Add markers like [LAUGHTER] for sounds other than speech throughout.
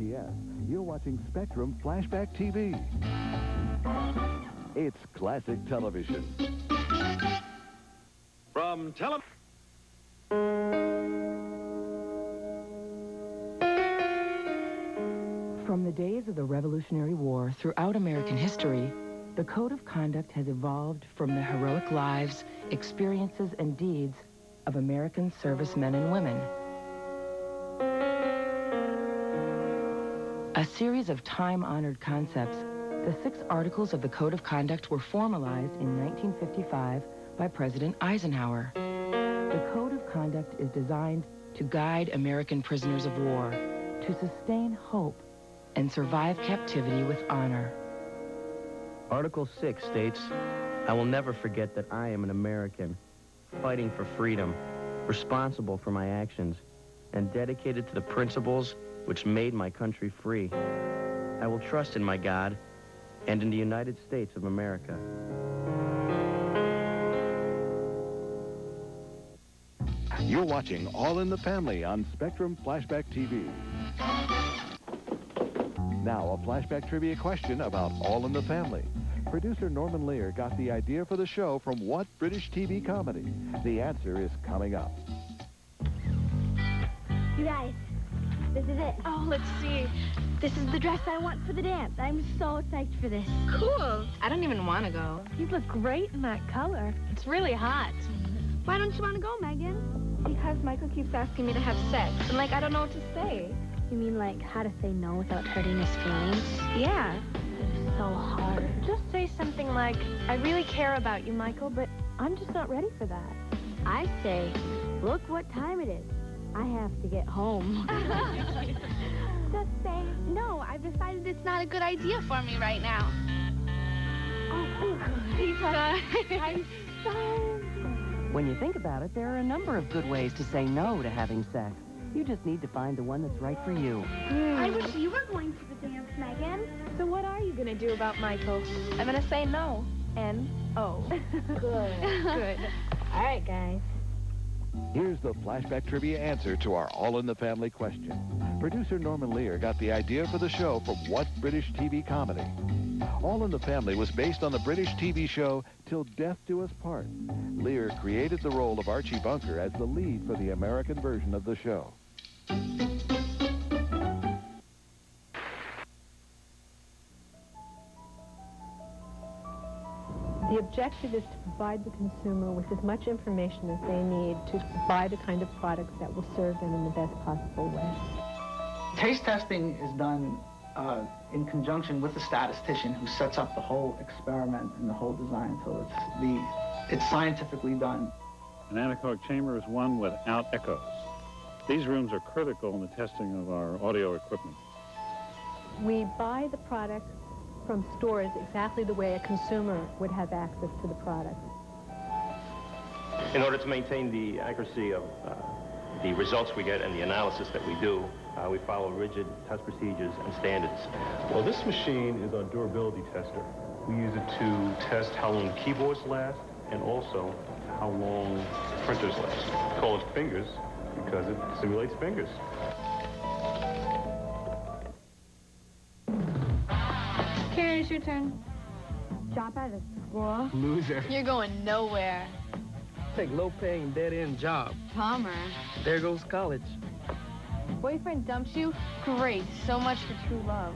Yes, you're watching Spectrum Flashback TV. It's classic television. From tele... From the days of the Revolutionary War throughout American history, the Code of Conduct has evolved from the heroic lives, experiences, and deeds of American servicemen and women. A series of time-honored concepts, the six articles of the Code of Conduct were formalized in 1955 by President Eisenhower. The Code of Conduct is designed to guide American prisoners of war, to sustain hope, and survive captivity with honor. Article 6 states, I will never forget that I am an American, fighting for freedom, responsible for my actions, and dedicated to the principles which made my country free. I will trust in my God and in the United States of America. You're watching All in the Family on Spectrum Flashback TV. Now, a flashback trivia question about All in the Family. Producer Norman Lear got the idea for the show from what British TV comedy? The answer is coming up. You guys, this is it. Oh, let's see. This is the dress I want for the dance. I'm so psyched for this. Cool. I don't even want to go. You look great in that color. It's really hot. Why don't you want to go, Megan? Because Michael keeps asking me to have sex, and like I don't know what to say. You mean like how to say no without hurting his feelings? Yeah. It's so hard. Just say something like, I really care about you, Michael, but I'm just not ready for that. I say, look what time it is. I have to get home. [LAUGHS] Just say, no, I've decided it's not a good idea for me right now. Oh, pizza. I'm [LAUGHS] so... When you think about it, there are a number of good ways to say no to having sex. You just need to find the one that's right for you. Hmm. I wish you were going to the dance, Megan. So what are you going to do about Michael? I'm going to say no. N-O. [LAUGHS] Good. Good. All right, guys. Here's the flashback trivia answer to our All in the Family question. Producer Norman Lear got the idea for the show from what British TV comedy? All in the Family was based on the British TV show Till Death Do Us Part. Lear created the role of Archie Bunker as the lead for the American version of the show. Objective is to provide the consumer with as much information as they need to buy the kind of products that will serve them in the best possible way. Taste testing is done uh, in conjunction with the statistician who sets up the whole experiment and the whole design. So it's the it's scientifically done. An anechoic chamber is one without echoes. These rooms are critical in the testing of our audio equipment. We buy the product from stores exactly the way a consumer would have access to the product. In order to maintain the accuracy of uh, the results we get and the analysis that we do, uh, we follow rigid test procedures and standards. Well, this machine is our durability tester. We use it to test how long keyboards last and also how long printers last. We call it fingers because it simulates fingers. It's your turn. Drop out of school. Loser. You're going nowhere. Take low-paying, dead-end job. Palmer. There goes college. Boyfriend dumps you? Great. So much for true love.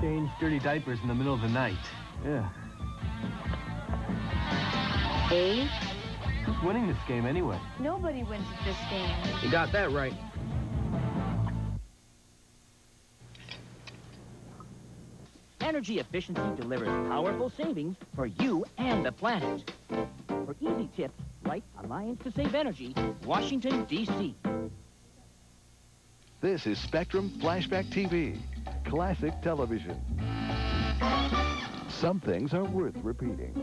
Change dirty diapers in the middle of the night. Yeah. Hey? Who's winning this game anyway? Nobody wins at this game. You got that right. Energy efficiency delivers powerful savings for you and the planet. For easy tips, write Alliance to Save Energy, Washington, D.C. This is Spectrum Flashback TV, classic television. Some things are worth repeating.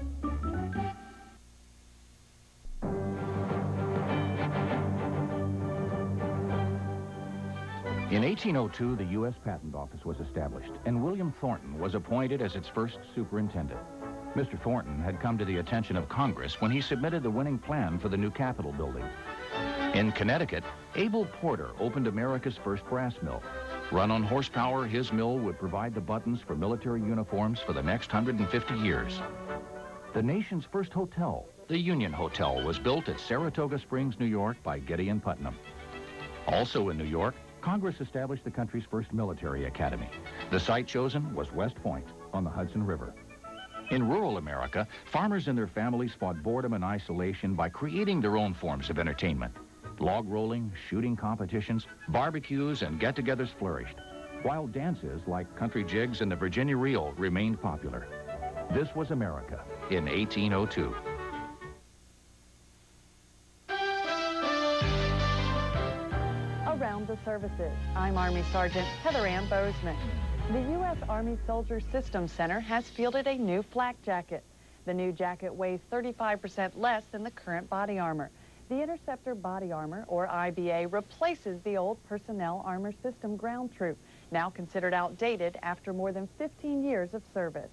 In 1802, the U.S. Patent Office was established, and William Thornton was appointed as its first superintendent. Mr. Thornton had come to the attention of Congress when he submitted the winning plan for the new Capitol building. In Connecticut, Abel Porter opened America's first brass mill. Run on horsepower, his mill would provide the buttons for military uniforms for the next 150 years. The nation's first hotel, the Union Hotel, was built at Saratoga Springs, New York by Gideon Putnam. Also in New York, Congress established the country's first military academy. The site chosen was West Point on the Hudson River. In rural America, farmers and their families fought boredom and isolation by creating their own forms of entertainment. Log rolling, shooting competitions, barbecues, and get-togethers flourished, while dances like country jigs and the Virginia reel remained popular. This was America in 1802. Services, I'm Army Sergeant Heather Ann Bozeman. The U.S. Army Soldier Systems Center has fielded a new flak jacket. The new jacket weighs 35% less than the current body armor. The Interceptor Body Armor, or IBA, replaces the old Personnel Armor System ground troop, now considered outdated after more than 15 years of service.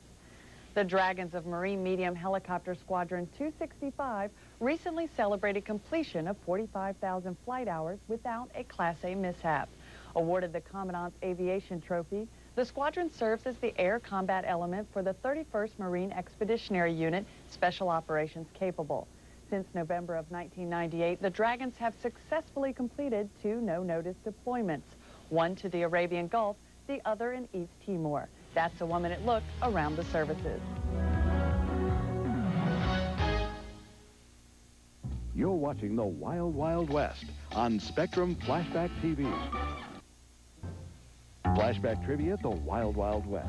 The Dragons of Marine Medium Helicopter Squadron 265 recently celebrated completion of 45,000 flight hours without a Class A mishap. Awarded the Commandant's Aviation Trophy, the squadron serves as the air combat element for the 31st Marine Expeditionary Unit Special Operations Capable. Since November of 1998, the Dragons have successfully completed two no-notice deployments, one to the Arabian Gulf, the other in East Timor. That's a one-minute look around the services. You're watching The Wild Wild West on Spectrum Flashback TV. Flashback trivia, The Wild Wild West.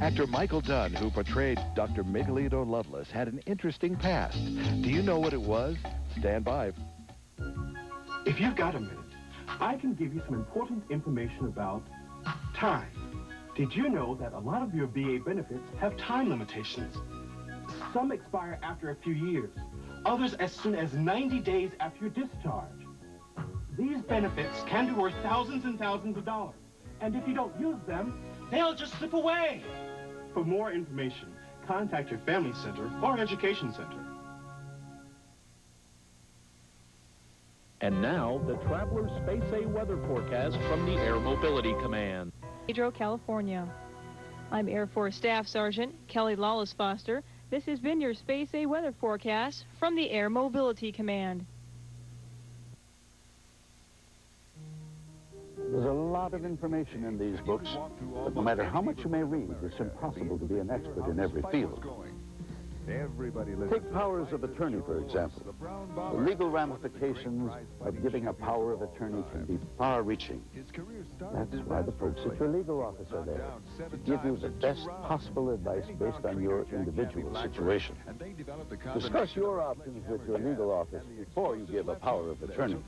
Actor Michael Dunn, who portrayed Dr. Miguelito Loveless, had an interesting past. Do you know what it was? Stand by. If you've got a minute, I can give you some important information about time. Did you know that a lot of your VA benefits have time limitations? Some expire after a few years, others as soon as 90 days after your discharge. These benefits can be worth thousands and thousands of dollars. And if you don't use them, they'll just slip away. For more information, contact your family center or education center. And now, the Traveler Space A weather forecast from the Air Mobility Command. Pedro, California. I'm Air Force Staff Sergeant Kelly Lawless Foster. This has been your Space A weather forecast from the Air Mobility Command. There's a lot of information in these books, but no matter how much you may read, it's impossible to be an expert in every field. Take powers of attorney, for example. The legal ramifications of giving a power of attorney can be far-reaching. That's why the folks at your legal office are there, to give you the best possible advice based on your individual situation. Discuss your options with your legal office before you give a power of attorney.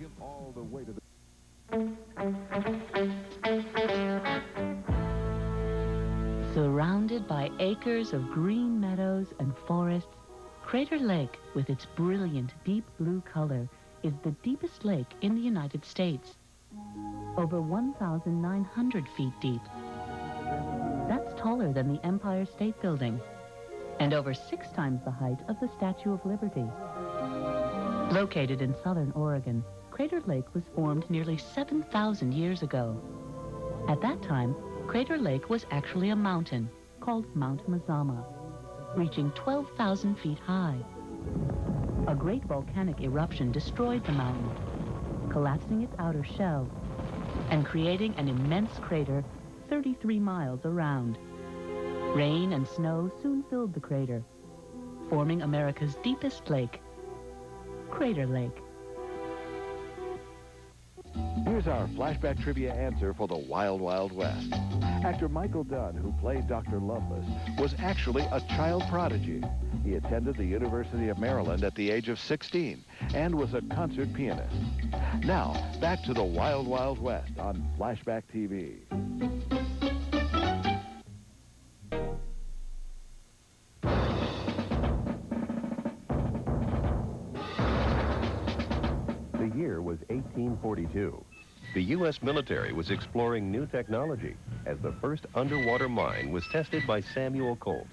[LAUGHS] Surrounded by acres of green meadows and forests, Crater Lake, with its brilliant deep blue color, is the deepest lake in the United States. Over 1,900 feet deep. That's taller than the Empire State Building, and over six times the height of the Statue of Liberty. Located in southern Oregon, Crater Lake was formed nearly 7,000 years ago. At that time, Crater Lake was actually a mountain called Mount Mazama, reaching 12,000 feet high. A great volcanic eruption destroyed the mountain, collapsing its outer shell and creating an immense crater 33 miles around. Rain and snow soon filled the crater, forming America's deepest lake, Crater Lake. Here's our flashback trivia answer for the Wild Wild West. Actor Michael Dunn, who played Dr. Loveless, was actually a child prodigy. He attended the University of Maryland at the age of 16 and was a concert pianist. Now, back to the Wild Wild West on Flashback TV. The year was 1842. The U.S. military was exploring new technology as the first underwater mine was tested by Samuel Colt.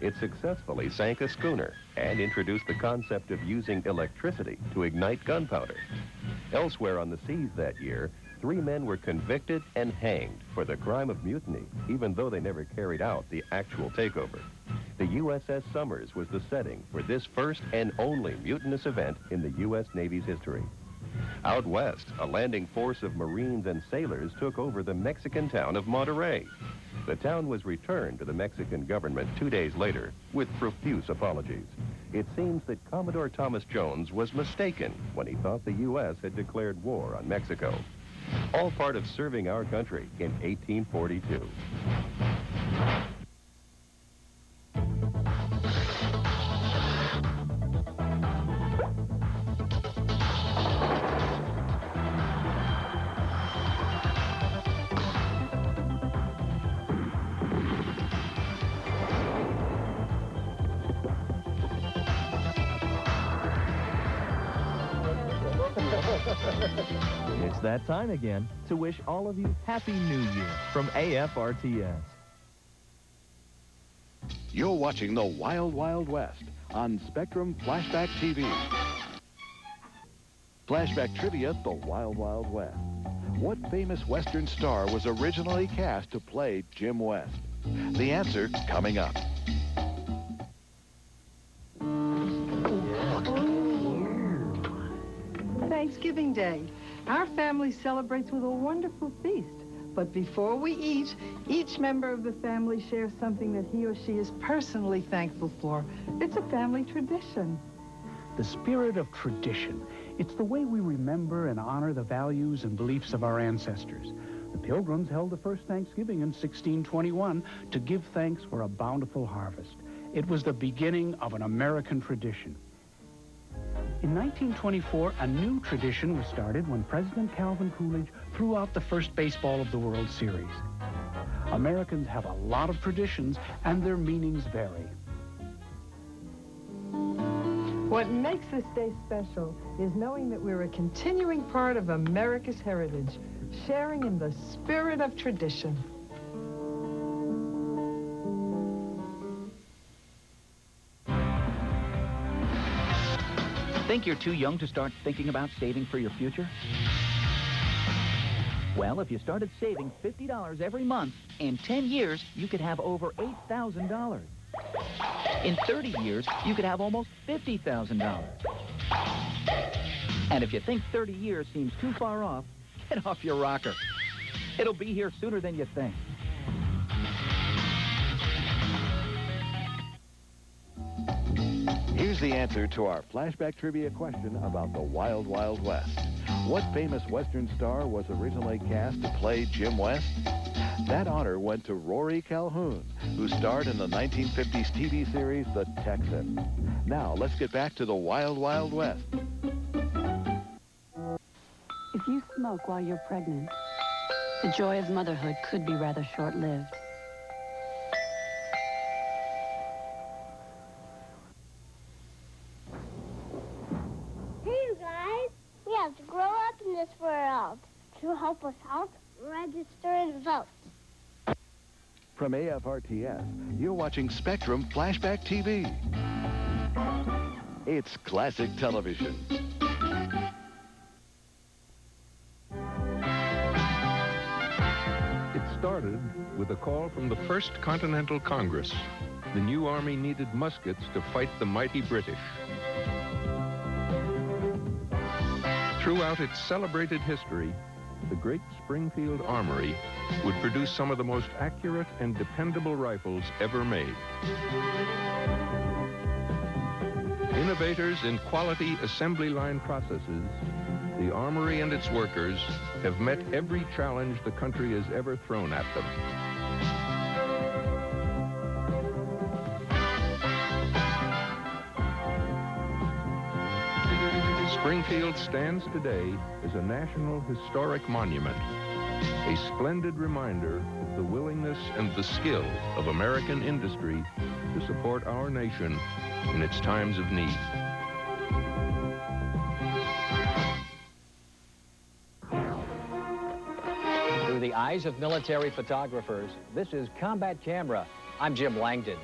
It successfully sank a schooner and introduced the concept of using electricity to ignite gunpowder. Elsewhere on the seas that year, three men were convicted and hanged for the crime of mutiny, even though they never carried out the actual takeover. The USS Somers was the setting for this first and only mutinous event in the U.S. Navy's history. Out west, a landing force of Marines and sailors took over the Mexican town of Monterey. The town was returned to the Mexican government two days later with profuse apologies. It seems that Commodore Thomas Jones was mistaken when he thought the U.S. had declared war on Mexico. All part of serving our country in 1842. That time again to wish all of you Happy New Year from AFRTS. You're watching The Wild Wild West on Spectrum Flashback TV. Flashback Trivia, The Wild Wild West. What famous Western star was originally cast to play Jim West? The answer coming up. Thanksgiving Day. Our family celebrates with a wonderful feast. But before we eat, each member of the family shares something that he or she is personally thankful for. It's a family tradition. The spirit of tradition. It's the way we remember and honor the values and beliefs of our ancestors. The Pilgrims held the first Thanksgiving in 1621 to give thanks for a bountiful harvest. It was the beginning of an American tradition. In 1924, a new tradition was started when President Calvin Coolidge threw out the first baseball of the World Series. Americans have a lot of traditions, and their meanings vary. What makes this day special is knowing that we're a continuing part of America's heritage, sharing in the spirit of tradition. Think you're too young to start thinking about saving for your future? Well, if you started saving $50 every month, in 10 years, you could have over $8,000. In 30 years, you could have almost $50,000. And if you think 30 years seems too far off, get off your rocker. It'll be here sooner than you think. Here's the answer to our flashback trivia question about the Wild Wild West. What famous Western star was originally cast to play Jim West? That honor went to Rory Calhoun, who starred in the 1950s TV series The Texan. Now, let's get back to the Wild Wild West. If you smoke while you're pregnant, the joy of motherhood could be rather short-lived. Help us out, register and vote. From AFRTS, you're watching Spectrum Flashback TV. It's classic television. It started with a call from the First Continental Congress. The new army needed muskets to fight the mighty British. Throughout its celebrated history, the great Springfield Armory would produce some of the most accurate and dependable rifles ever made. Innovators in quality assembly line processes, the Armory and its workers have met every challenge the country has ever thrown at them. Springfield stands today as a National Historic Monument, a splendid reminder of the willingness and the skill of American industry to support our nation in its times of need. Through the eyes of military photographers, this is Combat Camera. I'm Jim Langdon.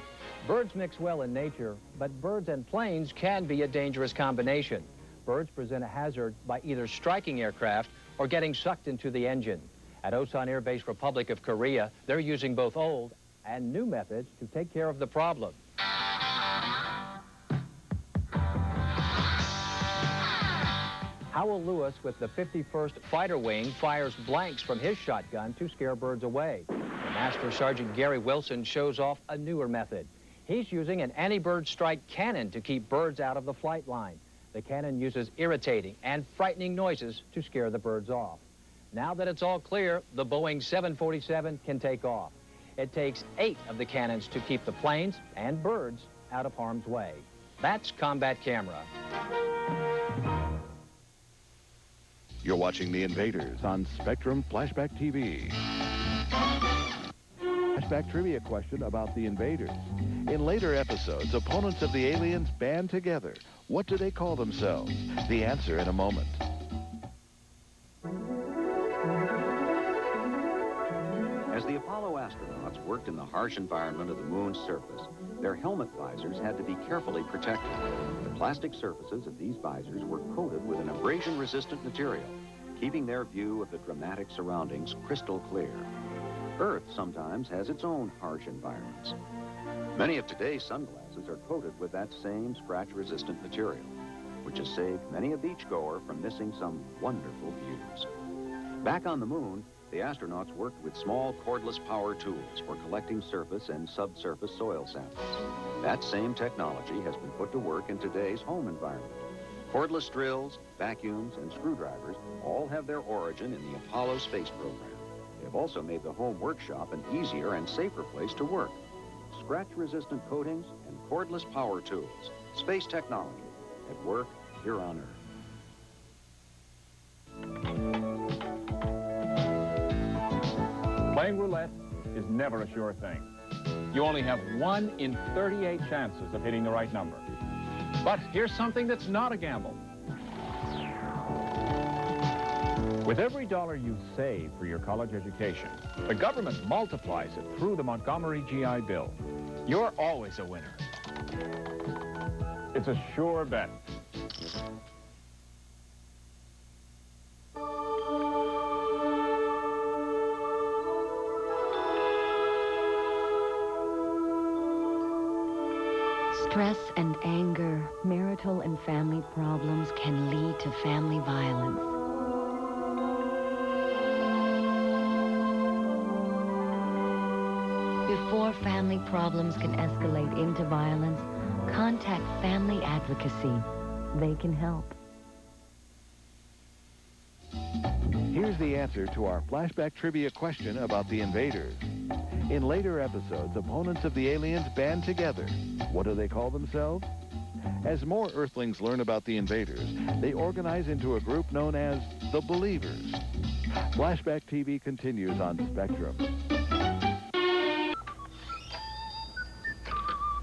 Birds mix well in nature, but birds and planes can be a dangerous combination. Birds present a hazard by either striking aircraft or getting sucked into the engine. At Osan Air Base Republic of Korea, they're using both old and new methods to take care of the problem. Howell Lewis with the 51st Fighter Wing fires blanks from his shotgun to scare birds away. Master Sergeant Gary Wilson shows off a newer method. He's using an anti-bird strike cannon to keep birds out of the flight line. The cannon uses irritating and frightening noises to scare the birds off. Now that it's all clear, the Boeing 747 can take off. It takes eight of the cannons to keep the planes and birds out of harm's way. That's Combat Camera. You're watching The Invaders on Spectrum Flashback TV. Flashback trivia question about the invaders. In later episodes, opponents of the aliens band together. What do they call themselves? The answer in a moment. As the Apollo astronauts worked in the harsh environment of the moon's surface, their helmet visors had to be carefully protected. The plastic surfaces of these visors were coated with an abrasion-resistant material, keeping their view of the dramatic surroundings crystal clear. Earth sometimes has its own harsh environments. Many of today's sunglasses are coated with that same scratch-resistant material, which has saved many a beachgoer from missing some wonderful views. Back on the moon, the astronauts worked with small cordless power tools for collecting surface and subsurface soil samples. That same technology has been put to work in today's home environment. Cordless drills, vacuums, and screwdrivers all have their origin in the Apollo space program. They've also made the home workshop an easier and safer place to work. Scratch-resistant coatings and cordless power tools. Space technology at work here on Earth. Playing roulette is never a sure thing. You only have one in 38 chances of hitting the right number. But here's something that's not a gamble. With every dollar you save for your college education, the government multiplies it through the Montgomery GI Bill. You're always a winner. It's a sure bet. Stress and anger, marital and family problems can lead to family violence. Family problems can escalate into violence, contact Family Advocacy. They can help. Here's the answer to our flashback trivia question about the invaders. In later episodes, opponents of the aliens band together. What do they call themselves? As more Earthlings learn about the invaders, they organize into a group known as the Believers. Flashback TV continues on Spectrum.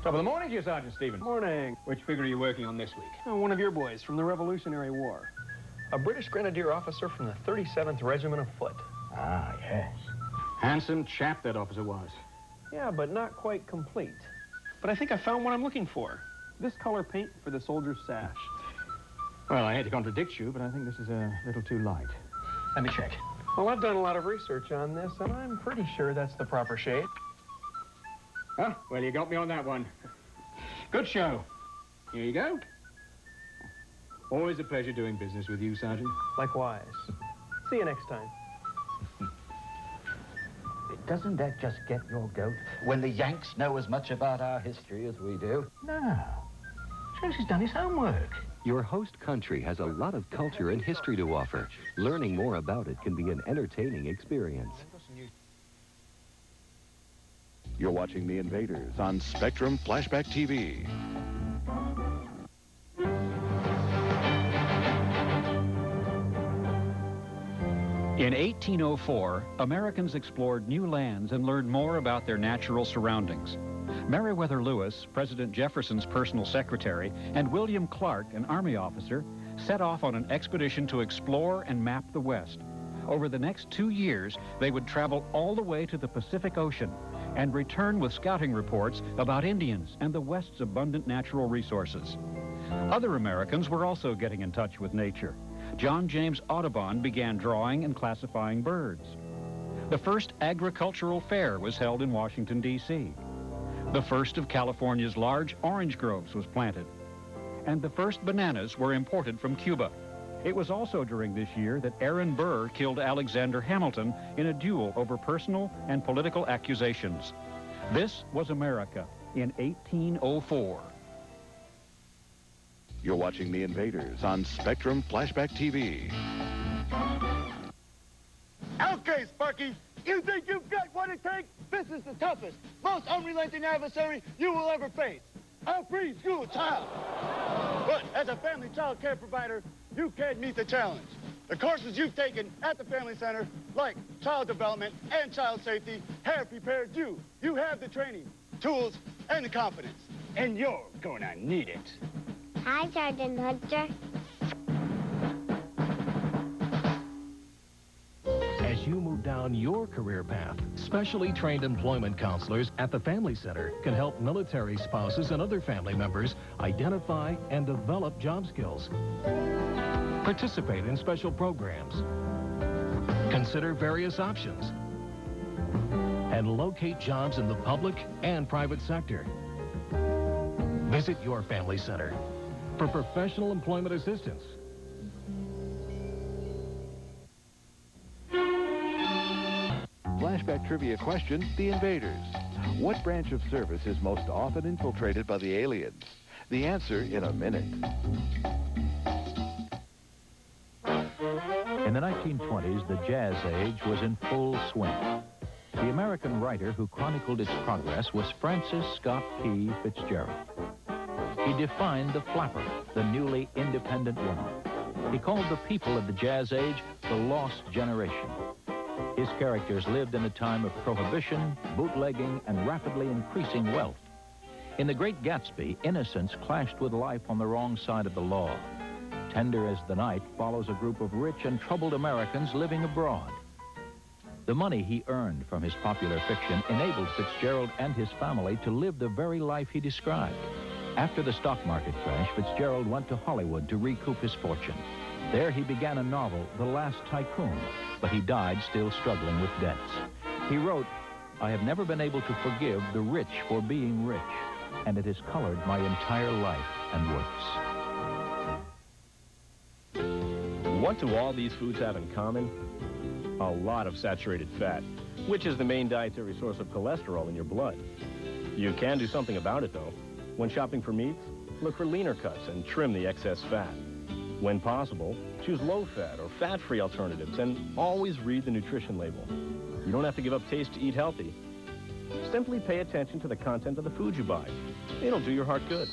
Top of the morning to you, Sergeant Stevens. Morning. Which figure are you working on this week? Oh, one of your boys from the Revolutionary War. A British grenadier officer from the 37th Regiment of Foot. Ah, yes. Handsome chap that officer was. Yeah, but not quite complete. But I think I found what I'm looking for. This color paint for the soldier's sash. Well, I hate to contradict you, but I think this is a little too light. Let me check. Well, I've done a lot of research on this, and I'm pretty sure that's the proper shade. Oh, well, you got me on that one. Good show. Here you go. Always a pleasure doing business with you, Sergeant. Likewise. See you next time. Doesn't that just get your goat? When the Yanks know as much about our history as we do? No. Shows he's done his homework. Your host country has a lot of culture and history to offer. Learning more about it can be an entertaining experience. You're watching The Invaders on Spectrum Flashback TV. In 1804, Americans explored new lands and learned more about their natural surroundings. Meriwether Lewis, President Jefferson's personal secretary, and William Clark, an Army officer, set off on an expedition to explore and map the West. Over the next two years, they would travel all the way to the Pacific Ocean and return with scouting reports about Indians and the West's abundant natural resources. Other Americans were also getting in touch with nature. John James Audubon began drawing and classifying birds. The first agricultural fair was held in Washington, D.C. The first of California's large orange groves was planted. And the first bananas were imported from Cuba. It was also during this year that Aaron Burr killed Alexander Hamilton in a duel over personal and political accusations. This was America in 1804. You're watching The Invaders on Spectrum Flashback TV. Okay, Sparky, you think you've got what it takes? This is the toughest, most unrelenting adversary you will ever face. A free school child. But as a family child care provider, you can't meet the challenge. The courses you've taken at the Family Center, like child development and child safety, have prepared you. You have the training, tools, and the confidence. And you're gonna need it. Hi, Sergeant Hunter. As you move down your career path, specially trained employment counselors at the Family Center can help military spouses and other family members identify and develop job skills. Participate in special programs. Consider various options. And locate jobs in the public and private sector. Visit your Family Center for professional employment assistance. Flashback trivia question, The Invaders. What branch of service is most often infiltrated by the aliens? The answer in a minute. In the 1920s, the jazz age was in full swing. The American writer who chronicled its progress was Francis Scott Key Fitzgerald. He defined the flapper, the newly independent woman. He called the people of the jazz age the lost generation. His characters lived in a time of prohibition, bootlegging, and rapidly increasing wealth. In The Great Gatsby, innocence clashed with life on the wrong side of the law. Tender Is the Night follows a group of rich and troubled Americans living abroad. The money he earned from his popular fiction enabled Fitzgerald and his family to live the very life he described. After the stock market crash, Fitzgerald went to Hollywood to recoup his fortune. There he began a novel, The Last Tycoon, but he died still struggling with debts. He wrote, I have never been able to forgive the rich for being rich, and it has colored my entire life and works. What do all these foods have in common? A lot of saturated fat, which is the main dietary source of cholesterol in your blood. You can do something about it, though. When shopping for meats, look for leaner cuts and trim the excess fat. When possible, choose low-fat or fat-free alternatives and always read the nutrition label. You don't have to give up taste to eat healthy. Simply pay attention to the content of the food you buy. It'll do your heart good.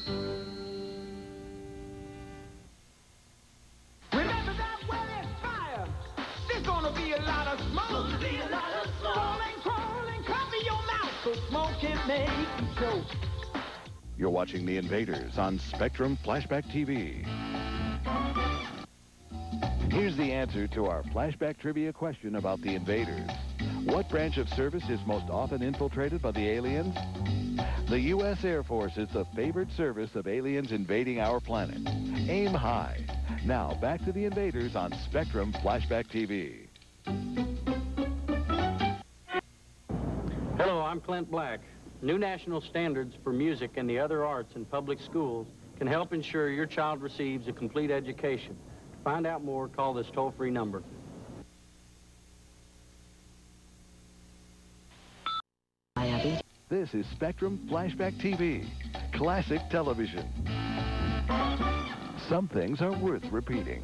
Remember that when there's fire, there's gonna be a lot of smoke. Gonna be a lot of smoke. Crawling, crawling, cover your mouth so smoke can make you choke. You're watching The Invaders on Spectrum Flashback TV. Here's the answer to our flashback trivia question about the invaders. What branch of service is most often infiltrated by the aliens? The U.S. Air Force is the favored service of aliens invading our planet. Aim high. Now, back to the invaders on Spectrum Flashback TV. Hello, I'm Clint Black. New national standards for music and the other arts in public schools can help ensure your child receives a complete education. Find out more, call this toll-free number. This is Spectrum Flashback TV, classic television. Some things are worth repeating.